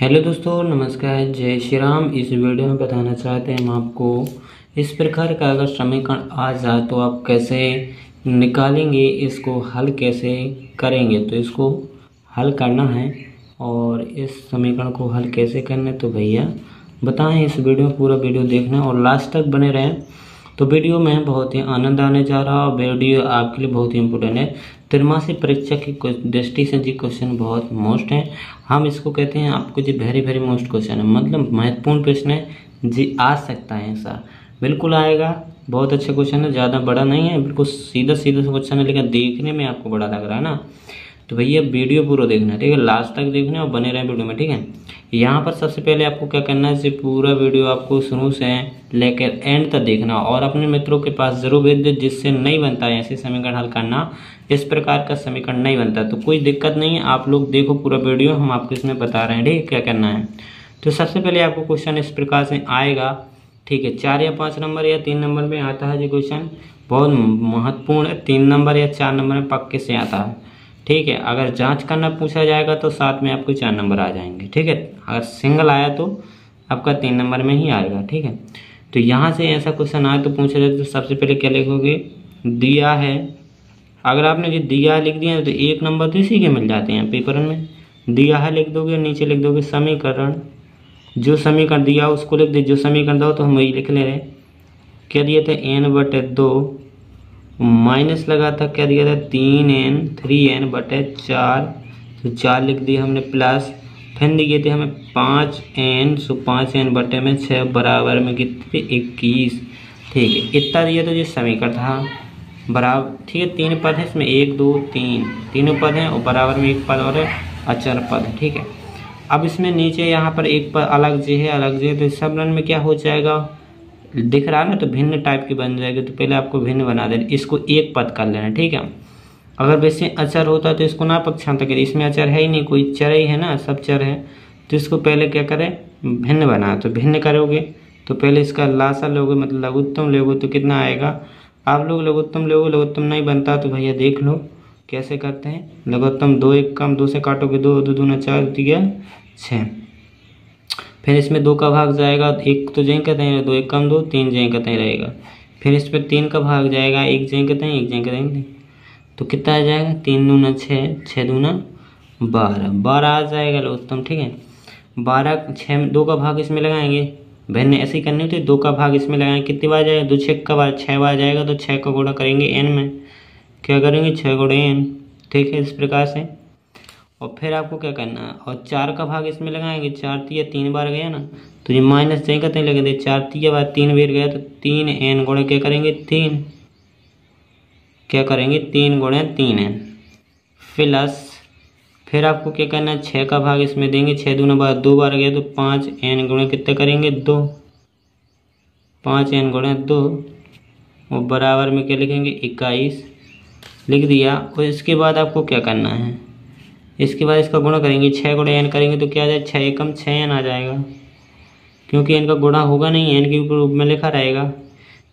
Hello दोस्तों, नमस्कार, जय श्री राम इस वीडियो में बताना चाहते हैं हम आपको इस प्रकार का अगर समीकरण आ जाए तो आप कैसे निकालेंगे, इसको हल कैसे करेंगे? तो इसको हल करना है और इस समीकरण को हल कैसे करना है तो भैया बताएँ इस वीडियो में, पूरा वीडियो देखना और लास्ट तक बने रहें। तो वीडियो में बहुत ही आनंद आने जा रहा है और वीडियो आपके लिए बहुत ही इम्पोर्टेंट है। त्रिमासिक परीक्षा की दृष्टि से जी क्वेश्चन बहुत मोस्ट है। हम इसको कहते हैं आपको जी वेरी वेरी मोस्ट क्वेश्चन है। मतलब महत्वपूर्ण प्रश्न है जी आ सकता है ऐसा। बिल्कुल आएगा। बहुत अच्छा क्वेश्चन है, ज़्यादा बड़ा नहीं है। बिल्कुल सीधा सीधा सा क्वेश्चन है, लेकिन देखने में आपको बड़ा लग रहा है ना। तो भैया वीडियो पूरा देखना ठीक है? लास्ट तक देखना और बने रहे वीडियो में, ठीक है? यहाँ पर सबसे पहले आपको क्या करना है पूरा वीडियो आपको शुरू से लेकर एंड तक देखना और अपने मित्रों के पास ज़रूर भेज दे, जिससे नहीं बनता है ऐसे समीकरण हल करना, इस प्रकार का समीकरण नहीं बनता। तो कोई दिक्कत नहीं है, आप लोग देखो पूरा वीडियो, हम आपको इसमें बता रहे हैं, ठीक क्या करना है? तो सबसे पहले आपको क्वेश्चन इस प्रकार से आएगा, ठीक है? चार या पाँच नंबर या तीन नंबर में आता है जो क्वेश्चन बहुत महत्वपूर्ण है, तीन नंबर या चार नंबर में पक्के से आता है। ठीक है, अगर जाँच करना पूछा जाएगा तो साथ में आपको चार नंबर आ जाएँगे, ठीक है? अगर सिंगल आया तो आपका तीन नंबर में ही आएगा, ठीक है? तो यहाँ से ऐसा क्वेश्चन आए तो पूछा जाए तो सबसे पहले क्या लिखोगे? दिया है। अगर आपने जो दिया लिख दिया तो एक नंबर तो इसी के मिल जाते हैं पेपर में। दिया है लिख दोगे, नीचे लिख दोगे समीकरण। जो समीकरण दिया उसको लिख दे, जो समीकरण दो तो हम वही लिख ले रहे क्या दिए थे? एन बटे दो। माइनस लगा था, क्या दिया था? तीन एन थ्री एन बटे चार। तो चार लिख दिया हमने प्लस फिर दिए थे हमें पाँच एन सो पाँच एन बटे में छः बराबर में कितने? इक्कीस। ठीक है, इतना दिया तो जो समीकरण था। बराबर ठीक है, तीन पद है, इसमें एक, दो, तीन। तीनों पद हैं, और बराबर में एक पद और अचर पद, ठीक है। अब इसमें नीचे यहाँ पर एक पद अलग जे है, अलग जे तो सब रन में क्या हो जाएगा? दिख रहा है ना तो भिन्न टाइप की बन जाएगी तो पहले आपको भिन्न बना देना, इसको एक पद कर लेना, ठीक है? अगर वैसे अचर होता तो इसको ना पक्षांत करें इसमें अचर है ही नहीं, कोई चर ही है ना, सब चर है तो इसको पहले क्या करें? भिन्न बना तो भिन्न करोगे तो पहले इसका लासा लोगे मतलब लघुत्तम लोगे तो कितना आएगा? आप लोग लघुत्तम लोगे, लघुत्तम नहीं बनता तो भैया देख लो, कैसे करते हैं? लघुत्तम दो एक कम, दो से काटोगे, दो दो दूना चार दिया छः फिर इसमें दो का भाग जाएगा, एक तो जैन कहते हैं, दो एक कम दो, तीन जैन कहते हैं रहेगा। फिर इस पर तीन का भाग जाएगा, एक जैन कहते हैं, एक जैन कहते हैं तो कितना आ जाएगा? तीन दूना छः छः दूना बारह। बारह आ जाएगा उत्तम, ठीक है? बारह छः दो का भाग इसमें लगाएँगे। बहन ने ऐसे ही करनी होती है, दो का भाग इसमें लगाएँगे। कितनी बार जाएगा? दो छः का बार छः बार जाएगा तो छः का गुणा करेंगे एन में। क्या करेंगे? छः गुणे एन ठीक है, इस प्रकार से। और फिर आपको क्या करना है? और चार का भाग इसमें लगाएँगे, चार तिया तीन बार गया ना तो ये माइनस चाहिए कहते हैं लगे चार तिया बार तीन बार गया तो तीन एन गुणे क्या करेंगे? तीन। क्या करेंगे? तीन गुणे तीन एन प्लस फिर आपको क्या करना है? छः का भाग इसमें देंगे छः दूना बार दो बार गया तो पाँच एन गुणे कितने करेंगे? दो। पाँच एन गुणे दो। और बराबर में क्या लिखेंगे? इक्कीस। लिख दिया। और इसके बाद आपको क्या करना है? इसके बाद इसका गुणा करेंगे छः गुणा एन करेंगे तो क्या आ जाए? छः एकम छः एन आ जाएगा। क्योंकि इनका गुणा होगा नहीं एन के रूप में लिखा रहेगा।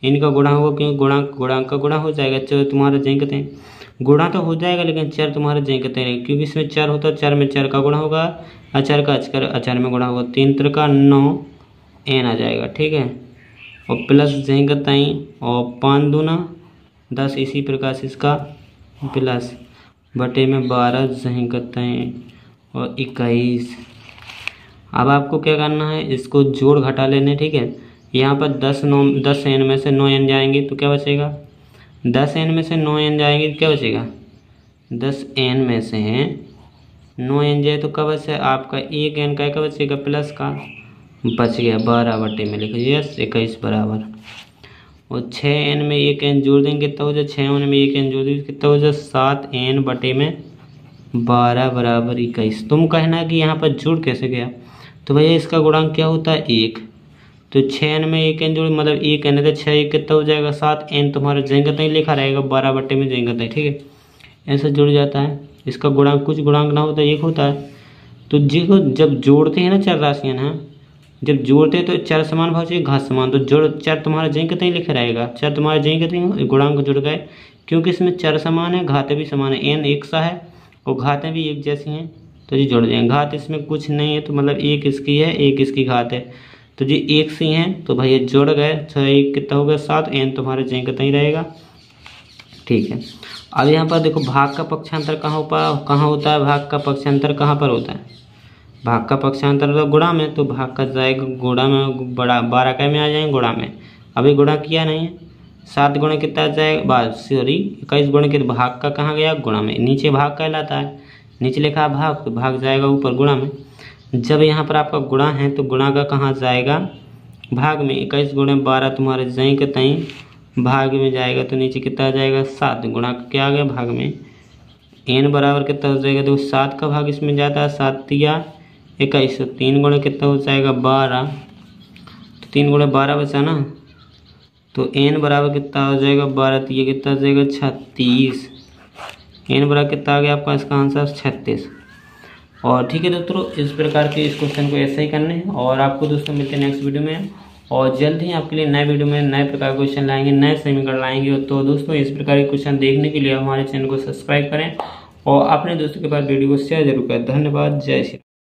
इनका गुणा होगा क्योंकि गुणा गुणांक का गुणा हो जाएगा चलो तुम्हारा जय कहते हैं गुणा तो हो जाएगा, लेकिन चार तुम्हारा जय कहते हैं क्योंकि इसमें चार होता है चार में चार का गुणा होगा, अचार का अचकर अचार में गुणा होगा। तीन तरह का नौ एन आ जाएगा, ठीक है? और प्लस जय कहते और पाँच दूना, दस इसी प्रकार से इसका प्लस बटे में बारह सही करते हैं और इक्कीस। अब आपको क्या करना है, इसको जोड़ घटा लेने, ठीक है? यहाँ पर दस नौ, दस एन में से नौ एन जाएँगे तो क्या बचेगा? दस एन में से नौ एन जाएँगे तो क्या बचेगा? दस एन में से हैं नौ एन जाए तो क्या बचे आपका एक एन का क्या बचेगा? प्लस का। बच गया, बारह बटे में लिखिए यस इक्कीस बराबर। और छः एन में एक एन जोड़ देंगे कितना हो जाए छः एन में एक एन जोड़ देंगे कितना हो जाए सात एन बटे में बारह बराबर इक्कीस। तुम कहना कि यहाँ पर जुड़ कैसे गया? तो भैया इसका गुणांक क्या होता है? एक। तो छः एन में एक एन जोड़ मतलब एक एन है तो छः एक कितना हो जाएगा सात एन तुम्हारा जेंगत नहीं लिखा रहेगा, बारह बटे में जेंगत है ठीक है? ऐसा जुड़ जाता है। इसका गुणांक कुछ गुणांक ना होता, एक होता है। तो जी जब जोड़ते हैं ना चार राशियाँ ना जब जोड़ते तो चार समान भाव चाहिए घात समान। तो जोड़ चार तुम्हारा जय कतई लिखा रहेगा। चार तुम्हारा जय कतई गुणांक जुड़ गए, क्योंकि इसमें चार समान है, घाते भी समान है। एन एक सा है, और घातें भी एक जैसी हैं तो जी जुड़ जाएँगे घात इसमें कुछ नहीं है तो मतलब एक इसकी है, एक इसकी घात है। तो जी एक सी हैं तो भाई ये जुड़ गए, छः एक कितना हो गया, सात। एन तुम्हारे जय कितना ही रहेगा। ठीक है। अब यहाँ पर देखो, भाग का पक्षांतर कहाँ ऊपर कहाँ होता है? भाग का पक्षांतर कहाँ पर होता है? भाग का पक्षांतर तो गुणा में तो भाग का जाएगा गुणा में, बड़ा, बारह का में आ जाएँगे गुणा में। अभी गुणा किया नहीं है। सात गुणे कितना जाएगा सॉरी इक्कीस गुण के भाग का कहाँ गया? गुणा में। नीचे भाग कहलाता है। नीचे लिखा भाग तो भाग जाएगा ऊपर गुणा में। जब यहाँ पर आपका गुणा है तो गुणा का कहाँ जाएगा? भाग में। इक्कीस गुणे बारह तुम्हारे जई के तई भाग में जाएगा तो नीचे कितना जाएगा सात। गुणा का क्या आ गया? भाग में। एन बराबर कितना हो जाएगा देखो सात का भाग इसमें जाता है, सात तिया इक्कीस तो तीन गुणे कितना हो जाएगा बारह? तो तीन गुणे बारह बचा ना? तो एन बराबर कितना हो जाएगा बारह? तिया कितना हो जाएगा छत्तीस। एन बराबर कितना आ गया आपका? इसका आंसर छत्तीस। और ठीक है दोस्तों, इस प्रकार के इस क्वेश्चन को ऐसे ही करने हैं। और आपको दोस्तों, मिलते हैं नेक्स्ट वीडियो में। और जल्द ही आपके लिए नए वीडियो में नए प्रकार के क्वेश्चन लाएँगे, नए समीकरण लाएँगे। तो दोस्तों, इस प्रकार के क्वेश्चन देखने के लिए हमारे चैनल को सब्सक्राइब करें। और अपने दोस्तों के पास वीडियो को शेयर ज़रूर करें। धन्यवाद। जय श्री